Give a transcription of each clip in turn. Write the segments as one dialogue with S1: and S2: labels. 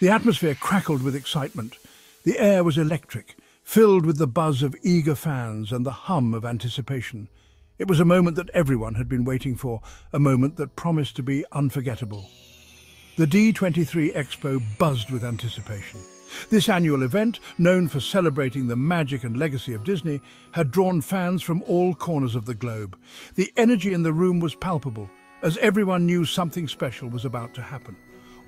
S1: The atmosphere crackled with excitement. The air was electric, filled with the buzz of eager fans and the hum of anticipation. It was a moment that everyone had been waiting for, a moment that promised to be unforgettable. The D23 Expo buzzed with anticipation. This annual event, known for celebrating the magic and legacy of Disney, had drawn fans from all corners of the globe. The energy in the room was palpable, as everyone knew something special was about to happen.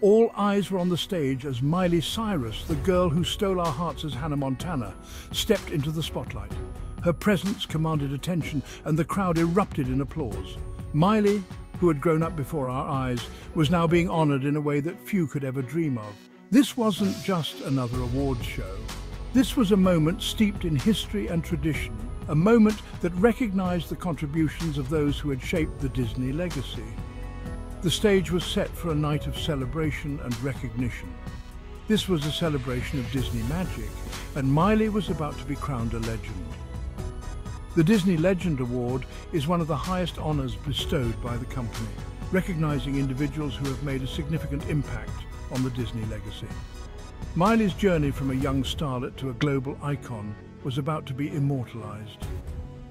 S1: All eyes were on the stage as Miley Cyrus, the girl who stole our hearts as Hannah Montana, stepped into the spotlight. Her presence commanded attention and the crowd erupted in applause. Miley, who had grown up before our eyes, was now being honoured in a way that few could ever dream of. This wasn't just another awards show. This was a moment steeped in history and tradition, a moment that recognised the contributions of those who had shaped the Disney legacy. The stage was set for a night of celebration and recognition. This was a celebration of Disney magic, and Miley was about to be crowned a legend. The Disney Legend Award is one of the highest honours bestowed by the company, recognising individuals who have made a significant impact on the Disney legacy. Miley's journey from a young starlet to a global icon was about to be immortalised.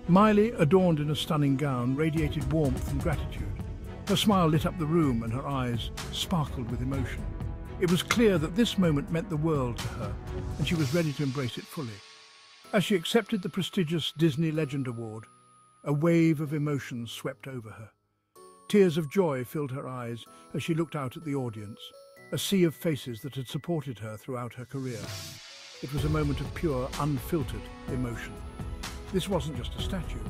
S1: Miley, adorned in a stunning gown, radiated warmth and gratitude. Her smile lit up the room and her eyes sparkled with emotion. It was clear that this moment meant the world to her, and she was ready to embrace it fully. As she accepted the prestigious Disney Legend Award, a wave of emotions swept over her. Tears of joy filled her eyes as she looked out at the audience, a sea of faces that had supported her throughout her career. It was a moment of pure, unfiltered emotion. This wasn't just a statue,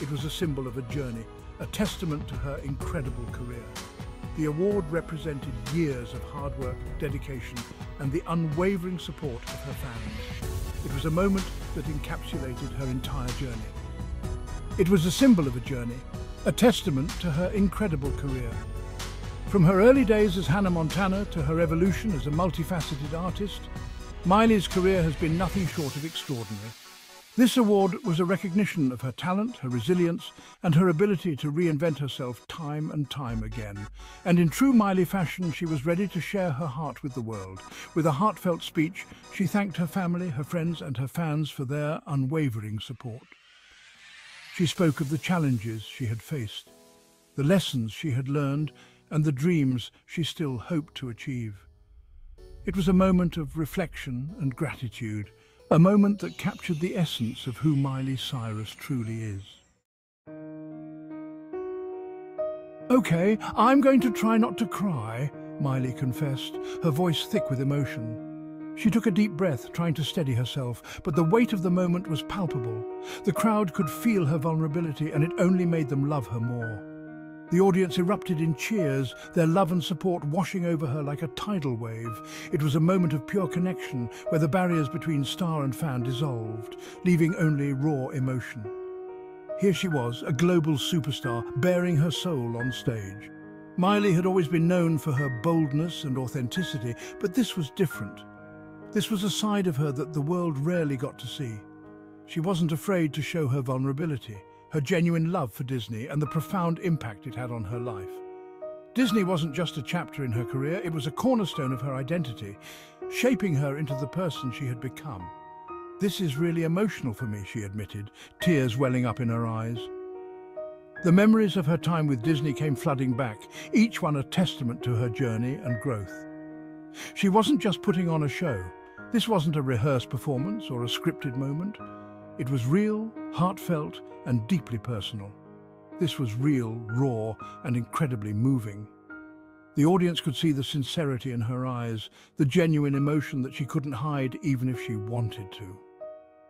S1: it was a symbol of a journey, a testament to her incredible career. The award represented years of hard work, dedication, and the unwavering support of her fans. It was a moment that encapsulated her entire journey. It was a symbol of a journey, a testament to her incredible career. From her early days as Hannah Montana to her evolution as a multifaceted artist, Miley's career has been nothing short of extraordinary. This award was a recognition of her talent, her resilience, and her ability to reinvent herself time and time again. And in true Miley fashion, she was ready to share her heart with the world. With a heartfelt speech, she thanked her family, her friends, and her fans for their unwavering support. She spoke of the challenges she had faced, the lessons she had learned, and the dreams she still hoped to achieve. It was a moment of reflection and gratitude, a moment that captured the essence of who Miley Cyrus truly is. Okay, I'm going to try not to cry, Miley confessed, her voice thick with emotion. She took a deep breath, trying to steady herself, but the weight of the moment was palpable. The crowd could feel her vulnerability, and it only made them love her more. The audience erupted in cheers, their love and support washing over her like a tidal wave. It was a moment of pure connection where the barriers between star and fan dissolved, leaving only raw emotion. Here she was, a global superstar, baring her soul on stage. Miley had always been known for her boldness and authenticity, but this was different. This was a side of her that the world rarely got to see. She wasn't afraid to show her vulnerability her genuine love for Disney and the profound impact it had on her life. Disney wasn't just a chapter in her career, it was a cornerstone of her identity, shaping her into the person she had become. This is really emotional for me, she admitted, tears welling up in her eyes. The memories of her time with Disney came flooding back, each one a testament to her journey and growth. She wasn't just putting on a show. This wasn't a rehearsed performance or a scripted moment. It was real, heartfelt, and deeply personal. This was real, raw, and incredibly moving. The audience could see the sincerity in her eyes, the genuine emotion that she couldn't hide even if she wanted to.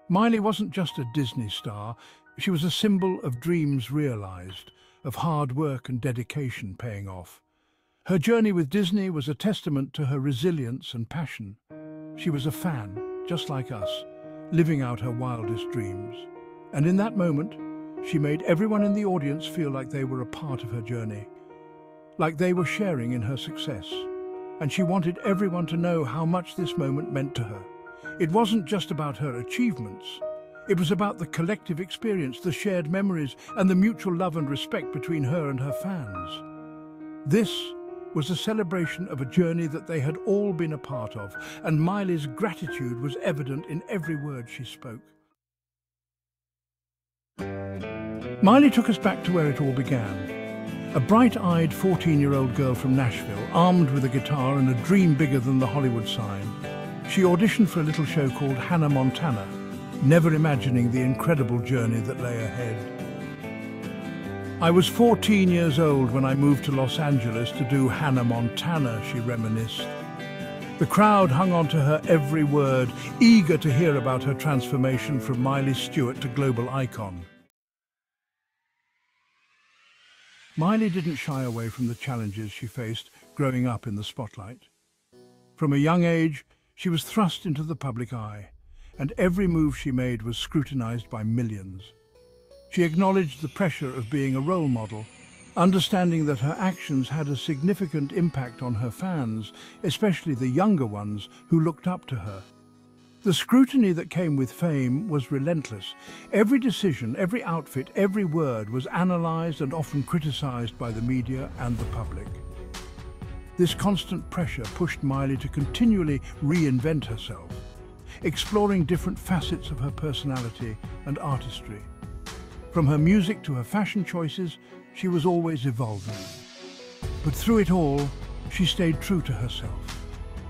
S1: Miley wasn't just a Disney star, she was a symbol of dreams realized, of hard work and dedication paying off. Her journey with Disney was a testament to her resilience and passion. She was a fan, just like us, living out her wildest dreams. And in that moment, she made everyone in the audience feel like they were a part of her journey, like they were sharing in her success. And she wanted everyone to know how much this moment meant to her. It wasn't just about her achievements. It was about the collective experience, the shared memories, and the mutual love and respect between her and her fans. This was a celebration of a journey that they had all been a part of, and Miley's gratitude was evident in every word she spoke. Miley took us back to where it all began. A bright-eyed 14-year-old girl from Nashville, armed with a guitar and a dream bigger than the Hollywood sign. She auditioned for a little show called Hannah Montana, never imagining the incredible journey that lay ahead. I was 14 years old when I moved to Los Angeles to do Hannah Montana, she reminisced. The crowd hung on to her every word, eager to hear about her transformation from Miley Stewart to global icon. Miley didn't shy away from the challenges she faced growing up in the spotlight. From a young age, she was thrust into the public eye, and every move she made was scrutinized by millions. She acknowledged the pressure of being a role model, understanding that her actions had a significant impact on her fans, especially the younger ones who looked up to her. The scrutiny that came with fame was relentless. Every decision, every outfit, every word was analysed and often criticised by the media and the public. This constant pressure pushed Miley to continually reinvent herself, exploring different facets of her personality and artistry. From her music to her fashion choices, she was always evolving. But through it all, she stayed true to herself,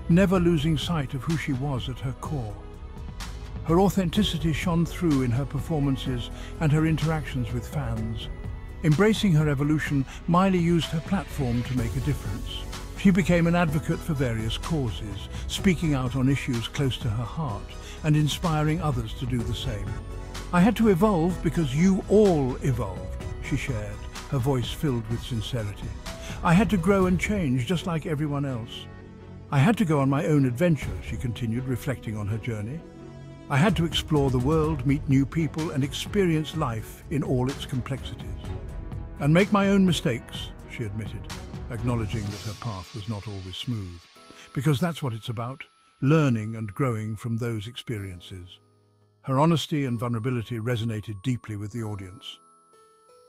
S1: never losing sight of who she was at her core. Her authenticity shone through in her performances and her interactions with fans. Embracing her evolution, Miley used her platform to make a difference. She became an advocate for various causes, speaking out on issues close to her heart and inspiring others to do the same. I had to evolve because you all evolved, she shared, her voice filled with sincerity. I had to grow and change just like everyone else. I had to go on my own adventure, she continued, reflecting on her journey. I had to explore the world, meet new people and experience life in all its complexities. And make my own mistakes, she admitted, acknowledging that her path was not always smooth. Because that's what it's about, learning and growing from those experiences. Her honesty and vulnerability resonated deeply with the audience.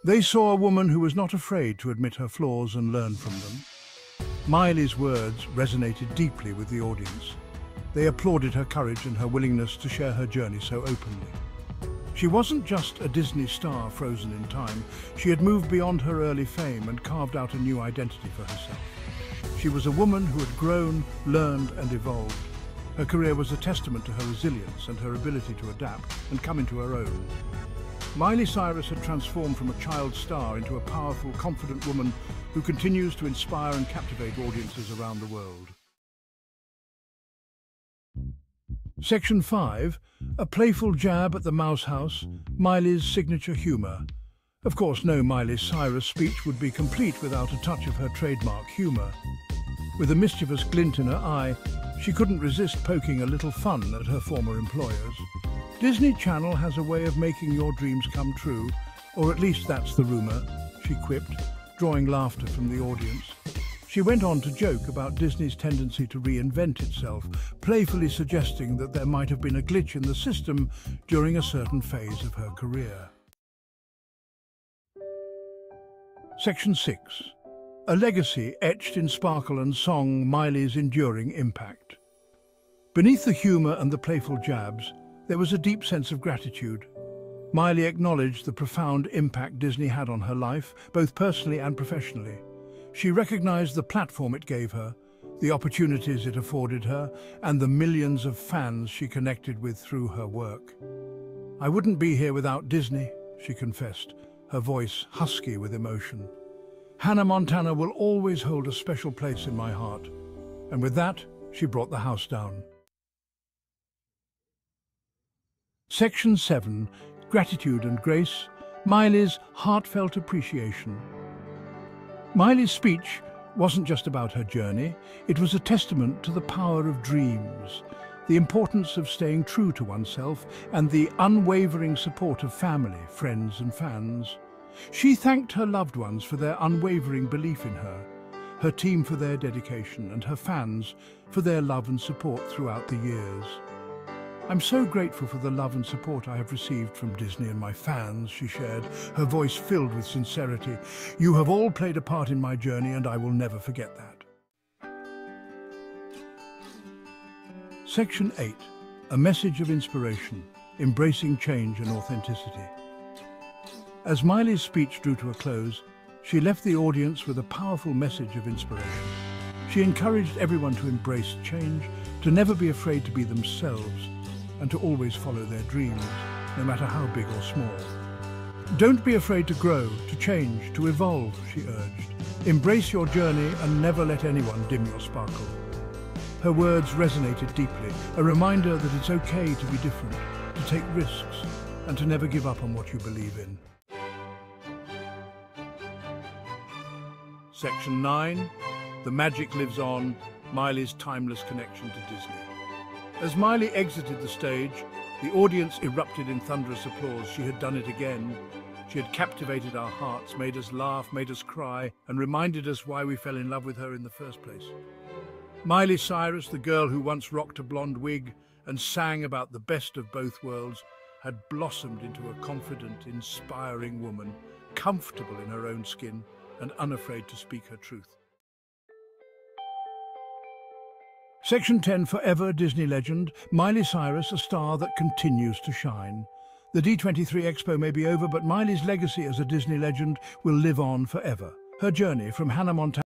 S1: They saw a woman who was not afraid to admit her flaws and learn from them. Miley's words resonated deeply with the audience. They applauded her courage and her willingness to share her journey so openly. She wasn't just a Disney star frozen in time. She had moved beyond her early fame and carved out a new identity for herself. She was a woman who had grown, learned and evolved. Her career was a testament to her resilience and her ability to adapt and come into her own. Miley Cyrus had transformed from a child star into a powerful, confident woman who continues to inspire and captivate audiences around the world. Section 5. A playful jab at the mouse house, Miley's signature humour. Of course, no Miley Cyrus speech would be complete without a touch of her trademark humour. With a mischievous glint in her eye, she couldn't resist poking a little fun at her former employers. Disney Channel has a way of making your dreams come true, or at least that's the rumour, she quipped, drawing laughter from the audience. She went on to joke about Disney's tendency to reinvent itself, playfully suggesting that there might have been a glitch in the system during a certain phase of her career. Section 6 a legacy etched in sparkle and song Miley's enduring impact. Beneath the humour and the playful jabs, there was a deep sense of gratitude. Miley acknowledged the profound impact Disney had on her life, both personally and professionally. She recognised the platform it gave her, the opportunities it afforded her, and the millions of fans she connected with through her work. I wouldn't be here without Disney, she confessed, her voice husky with emotion. Hannah Montana will always hold a special place in my heart. And with that, she brought the house down. Section 7. Gratitude and Grace. Miley's heartfelt appreciation. Miley's speech wasn't just about her journey, it was a testament to the power of dreams, the importance of staying true to oneself and the unwavering support of family, friends and fans. She thanked her loved ones for their unwavering belief in her, her team for their dedication and her fans for their love and support throughout the years. I'm so grateful for the love and support I have received from Disney and my fans, she shared, her voice filled with sincerity. You have all played a part in my journey and I will never forget that. Section 8, A Message of Inspiration, Embracing Change and Authenticity. As Miley's speech drew to a close, she left the audience with a powerful message of inspiration. She encouraged everyone to embrace change, to never be afraid to be themselves, and to always follow their dreams, no matter how big or small. Don't be afraid to grow, to change, to evolve, she urged. Embrace your journey and never let anyone dim your sparkle. Her words resonated deeply, a reminder that it's okay to be different, to take risks, and to never give up on what you believe in. Section 9. The magic lives on, Miley's timeless connection to Disney. As Miley exited the stage, the audience erupted in thunderous applause. She had done it again. She had captivated our hearts, made us laugh, made us cry, and reminded us why we fell in love with her in the first place. Miley Cyrus, the girl who once rocked a blonde wig and sang about the best of both worlds, had blossomed into a confident, inspiring woman, comfortable in her own skin and unafraid to speak her truth. Section 10 Forever Disney Legend, Miley Cyrus, a star that continues to shine. The D23 Expo may be over, but Miley's legacy as a Disney legend will live on forever. Her journey from Hannah Montana